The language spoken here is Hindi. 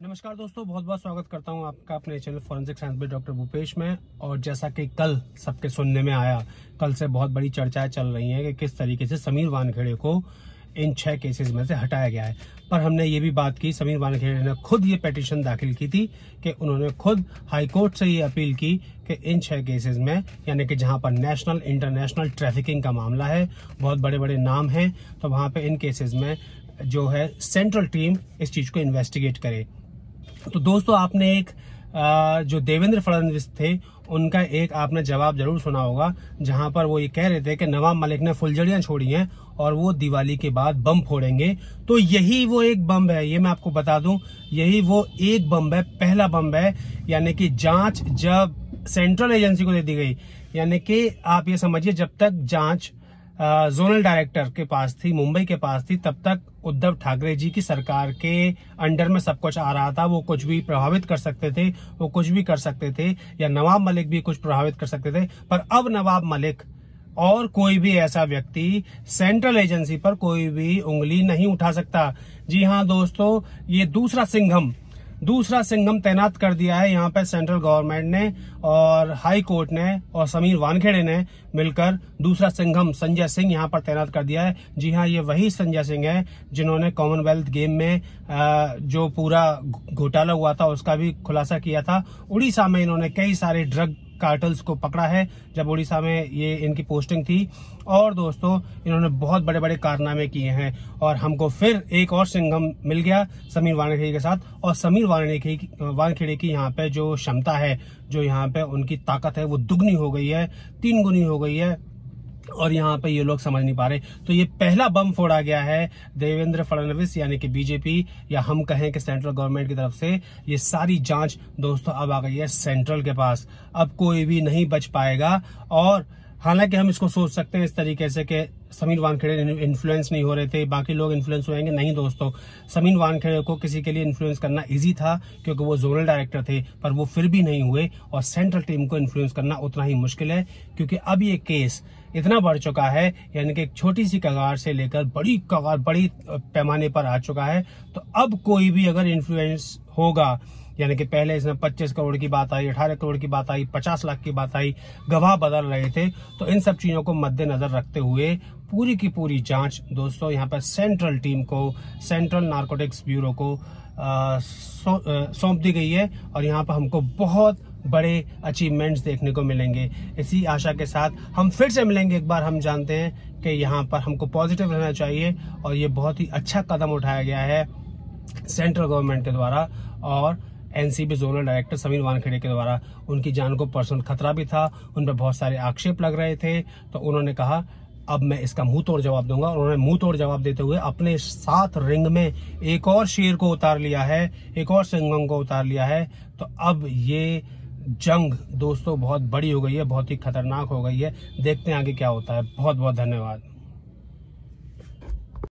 नमस्कार दोस्तों, बहुत बहुत स्वागत करता हूँ आपका अपने channel forensic science by doctor Bhupesh में। और जैसा कि कल सबके सुनने में आया, कल से बहुत बड़ी चर्चाएँ चल रही हैं कि किस तरीके से समीर वानखेड़े को इन छह केसेस में से हटाया गया है। पर हमने ये भी बात की, समीर वानखेड़े ने खुद ये पिटीशन दाखिल की थी कि उन्होंने खुद हाईकोर्ट से ये अपील की कि इन छह केसेस में, यानी कि जहाँ पर नेशनल इंटरनेशनल ट्रैफिकिंग का मामला है, बहुत बड़े बड़े नाम हैं तो वहाँ पर इन केसेस में जो है सेंट्रल टीम इस चीज़ को इन्वेस्टिगेट करे। तो दोस्तों, आपने एक जो देवेंद्र फडणवीस थे, उनका एक आपने जवाब ज़रूर सुना होगा, जहाँ पर वो ये कह रहे थे कि नवाब मलिक ने फुलझड़ियाँ छोड़ी हैं और वो दिवाली के बाद बम फोड़ेंगे। तो यही वो एक बम है, ये मैं आपको बता दूँ, यही वो एक बम है, पहला बम है, यानी कि जाँच जब सेंट्रल एजेंसी को दे दी गई। यानी कि आप ये समझिए, जब तक जाँच जोनल डायरेक्टर के पास थी, मुंबई के पास थी, तब तक उद्धव ठाकरे जी की सरकार के अंडर में सब कुछ आ रहा था। वो कुछ भी प्रभावित कर सकते थे, वो कुछ भी कर सकते थे, या नवाब मलिक भी कुछ प्रभावित कर सकते थे, पर अब नवाब मलिक और कोई भी ऐसा व्यक्ति सेंट्रल एजेंसी पर कोई भी उंगली नहीं उठा सकता। जी हाँ दोस्तों, ये दूसरा सिंघम दूसरा सिंघम तैनात कर दिया है। यहाँ पे सेंट्रल गवर्नमेंट ने और हाई कोर्ट ने और समीर वानखेड़े ने मिलकर दूसरा सिंघम संजय सिंह यहाँ पर तैनात कर दिया है। जी हाँ ये वही संजय सिंह है जिन्होंने कॉमनवेल्थ गेम में जो पूरा घोटाला हुआ था, उसका भी खुलासा किया था। उड़ीसा में इन्होंने कई सारे ड्रग कार्टल्स को पकड़ा है, जब उड़ीसा में ये इनकी पोस्टिंग थी। और दोस्तों, इन्होंने बहुत बड़े बड़े कारनामे किए हैं। और हमको फिर एक और सिंघम मिल गया, समीर वानखेड़े के साथ। और समीर वानखेड़े की यहाँ पे जो क्षमता है, जो यहाँ पे उनकी ताकत है, वो दुगनी हो गई है, तीन गुनी हो गई है। और यहाँ पे ये लोग समझ नहीं पा रहे। तो ये पहला बम फोड़ा गया है देवेंद्र फडणवीस, यानी कि बीजेपी या हम कहें कि सेंट्रल गवर्नमेंट की तरफ़ से ये सारी जाँच दोस्तों अब आ गई है सेंट्रल के पास। अब कोई भी नहीं बच पाएगा और हालाँकि हम इसको सोच सकते हैं इस तरीके से कि समीर वानखेड़े इन्फ्लुएंस नहीं हो रहे थे, बाकी लोग इन्फ्लुएंस होंगे नहीं दोस्तों, समीर वानखेड़े को किसी के लिए इन्फ्लुएंस करना इजी था, क्योंकि वो जोनल डायरेक्टर थे, पर वो फिर भी नहीं हुए, और सेंट्रल टीम को इन्फ्लुएंस करना उतना ही मुश्किल है, क्योंकि अब ये केस इतना बढ़ चुका है, यानी कि एक छोटी सी कगार से लेकर बड़ी कगार, बड़ी पैमाने पर आ चुका है। तो अब कोई भी अगर इन्फ्लुएंस होगा यानी कि पहले इसमें 25 करोड़ की बात आई 18 करोड़ की बात आई 50 लाख की बात आई, गवाह बदल रहे थे। तो इन सब चीज़ों को मद्देनजर रखते हुए पूरी की पूरी जाँच दोस्तों, यहाँ पर सेंट्रल टीम को, सेंट्रल नार्कोटिक्स ब्यूरो को सौंप दी गई है और यहाँ पर हमको बहुत बड़े अचीवमेंट्स देखने को मिलेंगे। इसी आशा के साथ हम फिर से मिलेंगे एक बार, हम जानते हैं कि यहाँ पर हमको पॉजिटिव रहना चाहिए और ये बहुत ही अच्छा कदम उठाया गया है सेंट्रल गवर्नमेंट के द्वारा और NCB zonal director Sameer Wankhede के द्वारा उनकी जान को पर्सनल खतरा भी था, उन पर बहुत सारे आक्षेप लग रहे थे तो उन्होंने कहा, अब मैं इसका मुँह तोड़ जवाब दूँगा। उन्होंने मुँह तोड़ जवाब देते हुए अपने साथ रिंग में एक और शेर को उतार लिया है, एक और सिंगम को उतार लिया है। तो अब ये जंग, दोस्तों, बहुत बड़ी हो गई है, बहुत ही खतरनाक हो गई है। देखते हैं आगे क्या होता है। बहुत बहुत धन्यवाद।